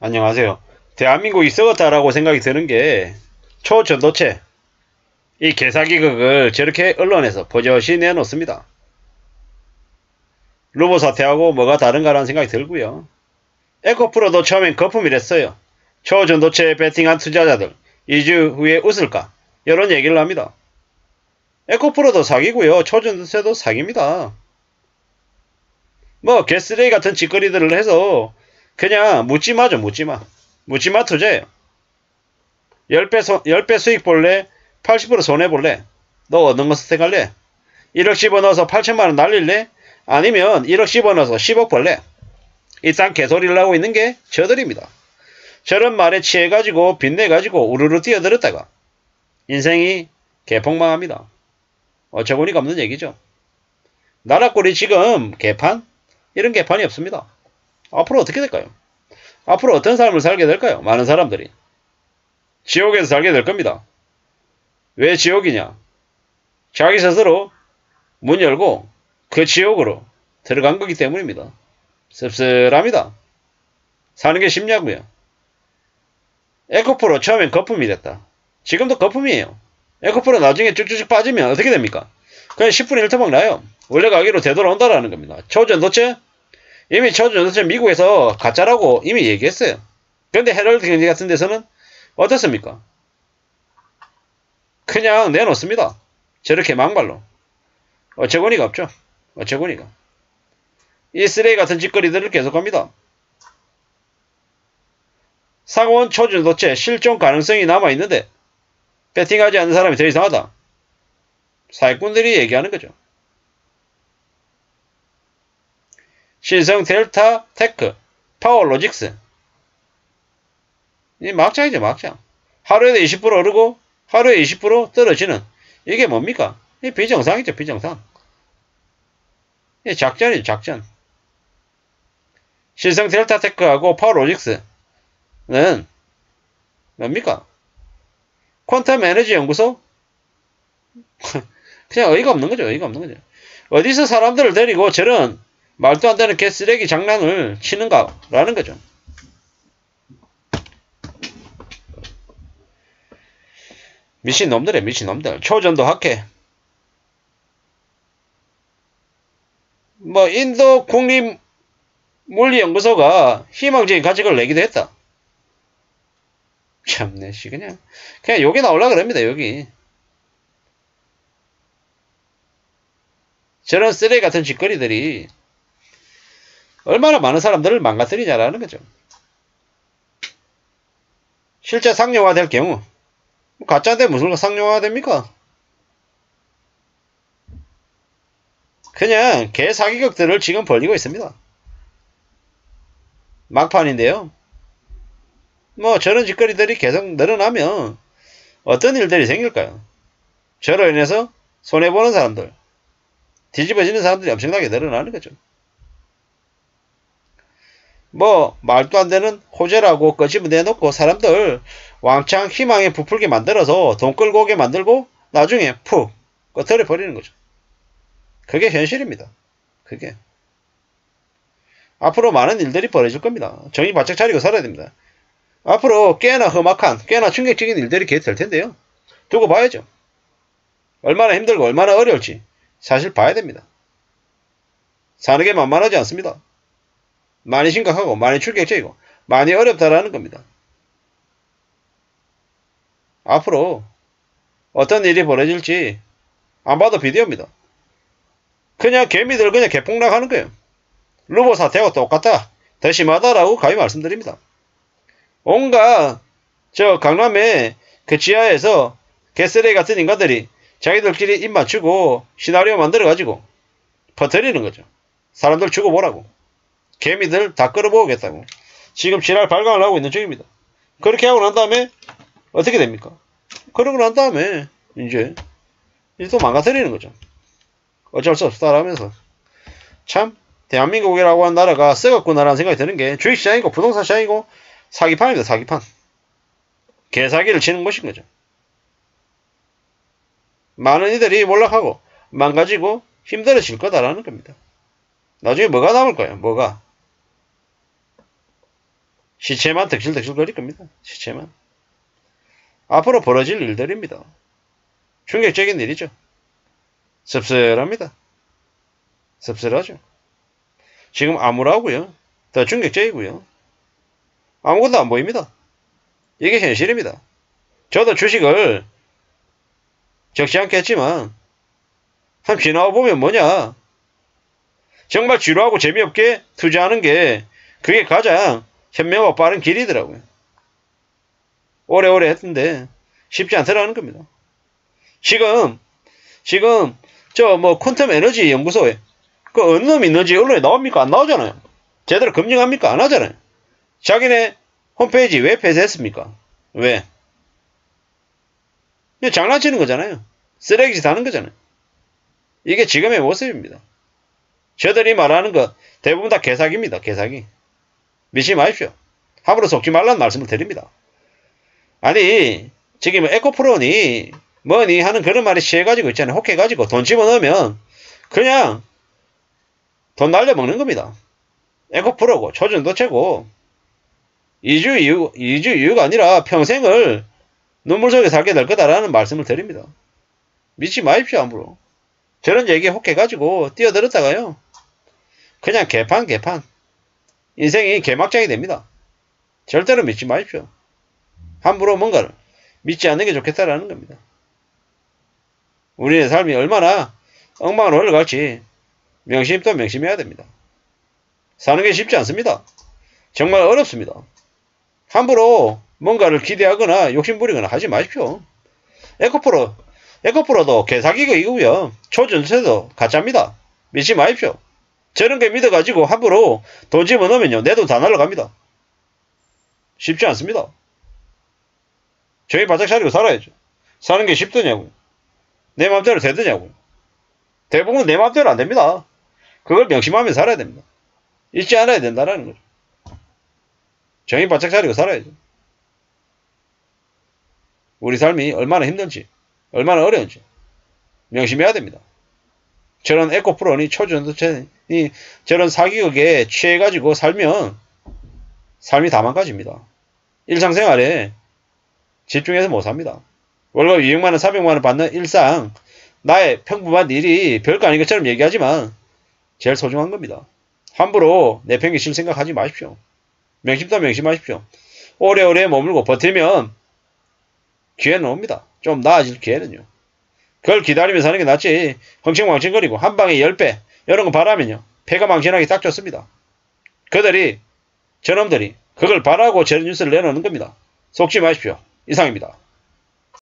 안녕하세요. 대한민국이 썩었다라고 생각이 드는 게 초전도체 이 개사기극을 저렇게 언론에서 버젓이 내놓습니다. 루보 사태하고 뭐가 다른가라는 생각이 들고요. 에코프로도 처음엔 거품이랬어요. 초전도체에 베팅한 투자자들 2주 후에 웃을까? 이런 얘기를 합니다. 에코프로도 사기고요. 초전도체도 사기입니다. 뭐 개쓰레기 같은 짓거리들을 해서 그냥 묻지마죠 묻지마. 묻지마 투자예요. 10배, 소, 10배 수익 볼래? 80% 손해볼래? 너 어떤 거 선택할래? 1억 집어넣어서 8천만원 날릴래? 아니면 1억 집어넣어서 10억 벌래? 이딴 개소리를 하고 있는 게 저들입니다. 저런 말에 취해가지고 빚내가지고 우르르 뛰어들었다가 인생이 개폭망합니다. 어처구니가 없는 얘기죠. 나라 꼴이 지금 개판? 이런 개판이 없습니다. 앞으로 어떻게 될까요? 앞으로 어떤 삶을 살게 될까요? 많은 사람들이. 지옥에서 살게 될 겁니다. 왜 지옥이냐? 자기 스스로 문 열고 그 지옥으로 들어간 거기 때문입니다. 씁쓸합니다. 사는 게 쉽냐고요. 에코프로 처음엔 거품이 됐다. 지금도 거품이에요. 에코프로 나중에 쭉쭉쭉 빠지면 어떻게 됩니까? 그냥 10분의 1토막 나요. 원래 가기로 되돌아온다라는 겁니다. 초전도체? 이미 초전도체 미국에서 가짜라고 이미 얘기했어요. 그런데 헤럴드 경제 같은 데서는 어떻습니까? 그냥 내놓습니다. 저렇게 막말로. 어처구니가 없죠. 어처구니가. 이 쓰레기 같은 짓거리들을 계속합니다. 상온 초전도체 실존 가능성이 남아있는데 베팅하지 않는 사람이 더 이상하다. 사기꾼들이 얘기하는 거죠. 신성 델타 테크 파워 로직스 이 막장이죠 막장. 하루에 20% 오르고 하루에 20% 떨어지는 이게 뭡니까? 이 비정상이죠 비정상. 이 작전이죠 작전. 신성 델타 테크하고 파워 로직스는 뭡니까? 퀀텀 에너지 연구소? 그냥 어이가 없는 거죠. 어이가 없는 거죠. 어디서 사람들을 데리고 저런 말도 안 되는 개쓰레기 장난을 치는가 라는 거죠. 미친놈들이에 미친놈들. 초전도 학회. 뭐 인도 국립 물리연구소가 희망적인 가책을 내기도 했다. 참네 씨 그냥 그냥 여기 나올라 그럽니다 여기 저런 쓰레기 같은 짓거리들이 얼마나 많은 사람들을 망가뜨리냐라는 거죠. 실제 상용화 될 경우 가짜인데 무슨 상용화가 됩니까? 그냥 개 사기극들을 지금 벌리고 있습니다. 막판인데요. 뭐 저런 짓거리들이 계속 늘어나면 어떤 일들이 생길까요? 저로 인해서 손해보는 사람들, 뒤집어지는 사람들이 엄청나게 늘어나는 거죠. 뭐 말도 안 되는 호재라고 꺼집어 내놓고 사람들 왕창 희망에 부풀게 만들어서 돈 끌고 오게 만들고 나중에 푹 꺼트려 버리는 거죠. 그게 현실입니다. 그게. 앞으로 많은 일들이 벌어질 겁니다. 정신 바짝 차리고 살아야 됩니다. 앞으로 꽤나 험악한, 꽤나 충격적인 일들이 계속될 텐데요. 두고 봐야죠. 얼마나 힘들고 얼마나 어려울지 사실 봐야 됩니다. 사는 게 만만하지 않습니다. 많이 심각하고 많이 충격적이고 많이 어렵다라는 겁니다. 앞으로 어떤 일이 벌어질지 안 봐도 비디오입니다. 그냥 개미들 그냥 개폭락하는 거예요. 루보 사태하고 똑같다. 더 심하다라고 가히 말씀드립니다. 온갖 저 강남의 그 지하에서 개쓰레기 같은 인간들이 자기들끼리 입 맞추고 시나리오 만들어가지고 퍼뜨리는 거죠. 사람들 죽어보라고. 개미들 다 끌어모으겠다고. 지금 지랄 발광을 하고 있는 중입니다. 그렇게 하고 난 다음에 어떻게 됩니까? 그러고 난 다음에 이제 이제 또 망가뜨리는 거죠. 어쩔 수 없다라면서 참 대한민국이라고 하는 나라가 썩었구나라는 생각이 드는 게 주식시장이고 부동산 시장이고 사기판입니다. 사기판. 개사기를 치는 것인 거죠. 많은 이들이 몰락하고 망가지고 힘들어질 거다라는 겁니다. 나중에 뭐가 남을 거예요? 뭐가? 시체만 득실득실 거릴 겁니다. 시체만. 앞으로 벌어질 일들입니다. 충격적인 일이죠. 씁쓸합니다. 씁쓸하죠. 지금 암울하고요. 더 충격적이고요. 아무것도 안 보입니다. 이게 현실입니다. 저도 주식을 적지 않겠지만 한 지나와 보면 뭐냐 정말 지루하고 재미없게 투자하는 게 그게 가장 현명하고 빠른 길이더라고요. 오래오래 했는데 쉽지 않더라는 겁니다. 지금 지금 저 뭐 퀀텀 에너지 연구소에 그 어느 놈이 있는지 언론에 나옵니까? 안 나오잖아요. 제대로 검증합니까? 안 하잖아요. 자기네 홈페이지 왜 폐쇄했습니까? 왜? 장난치는 거잖아요. 쓰레기짓 하는 거잖아요. 이게 지금의 모습입니다. 저들이 말하는 것 대부분 다 개사기입니다. 개사기. 믿지 마십시오. 함부로 속지 말라는 말씀을 드립니다. 아니 지금 에코프로니 뭐니 하는 그런 말이 취해가지고 있잖아요. 혹해가지고 돈 집어넣으면 그냥 돈 날려먹는 겁니다. 에코프로고 초전도 최고 2주 이유, 2주 이유가 아니라 평생을 눈물 속에 살게 될 거다라는 말씀을 드립니다. 믿지 마십시오, 함부로. 저런 얘기에 혹해가지고 뛰어들었다가요. 그냥 개판, 개판. 인생이 개막장이 됩니다. 절대로 믿지 마십시오. 함부로 뭔가를 믿지 않는 게 좋겠다라는 겁니다. 우리의 삶이 얼마나 엉망으로 흘러갈지 명심 또 명심해야 됩니다. 사는 게 쉽지 않습니다. 정말 어렵습니다. 함부로 뭔가를 기대하거나 욕심부리거나 하지 마십시오. 에코프로, 에코프로도 개사기이고요. 초전세도 가짜입니다. 믿지 마십시오. 저런 게 믿어가지고 함부로 돈 집어넣으면요. 내 돈 다 날라갑니다. 쉽지 않습니다. 저희 바짝 차리고 살아야죠. 사는 게 쉽더냐고. 내 맘대로 되더냐고. 대부분 내 맘대로 안 됩니다. 그걸 명심하며 살아야 됩니다. 잊지 않아야 된다는 거죠. 정신 바짝 차리고 살아야죠. 우리 삶이 얼마나 힘든지, 얼마나 어려운지 명심해야 됩니다. 저런 에코프로니 초전도체니 저런 사기극에 취해가지고 살면 삶이 다 망가집니다. 일상생활에 집중해서 못 삽니다. 월급 200만원, 400만원 받는 일상, 나의 평범한 일이 별거 아닌 것처럼 얘기하지만 제일 소중한 겁니다. 함부로 내팽개칠 생각하지 마십시오. 명심도 명심하십시오. 오래오래 머물고 버티면 기회는 옵니다. 좀 나아질 기회는요. 그걸 기다리며 사는 게 낫지. 흥청망청거리고 한 방에 10배 거 바라면요. 폐가 망신하기 딱 좋습니다. 그들이 저놈들이 그걸 바라고 저런 뉴스를 내놓는 겁니다. 속지 마십시오. 이상입니다.